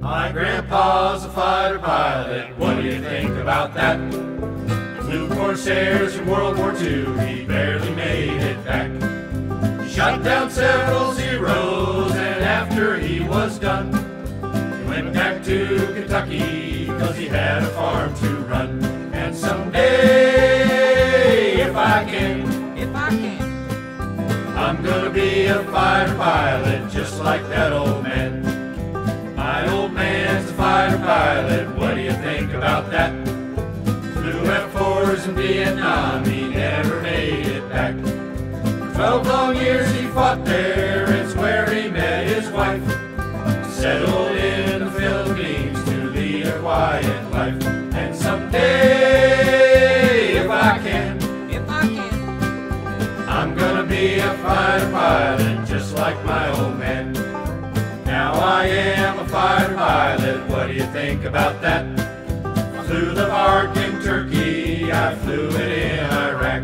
My grandpa's a fighter pilot, what do you think about that? Flew Corsairs in World War II, he barely made it back. He shot down several Zeros, and after he was done, he went back to Kentucky, cause he had a farm to run. And someday, if I can, If I can, I'm gonna be a fighter pilot, just like that old man. Pilot, what do you think about that? Flew F-4s in Vietnam, he never made it back. For Twelve long years he fought there, it's where he met his wife. Settled in the Philippines to lead a quiet life. And someday, if I can, if I can, I'm gonna be a fighter pilot, just like my old man. Now I am a fighter pilot, what do you think about that? I flew the Mark in Turkey, I flew it in Iraq.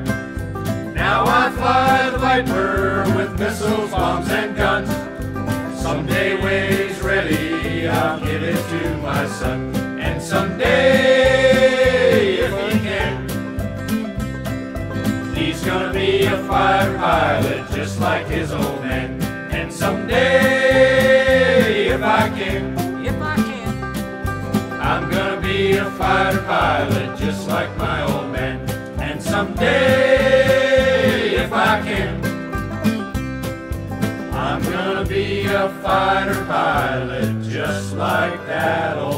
Now I fly the Viper with missiles, bombs, and guns. Someday when he's ready, I'll give it to my son. And someday, if he can, He's gonna be a fighter pilot just like his old man. And someday, if I can, I'm gonna be a fighter pilot just like my old man. And someday, if I can, I'm gonna be a fighter pilot just like that old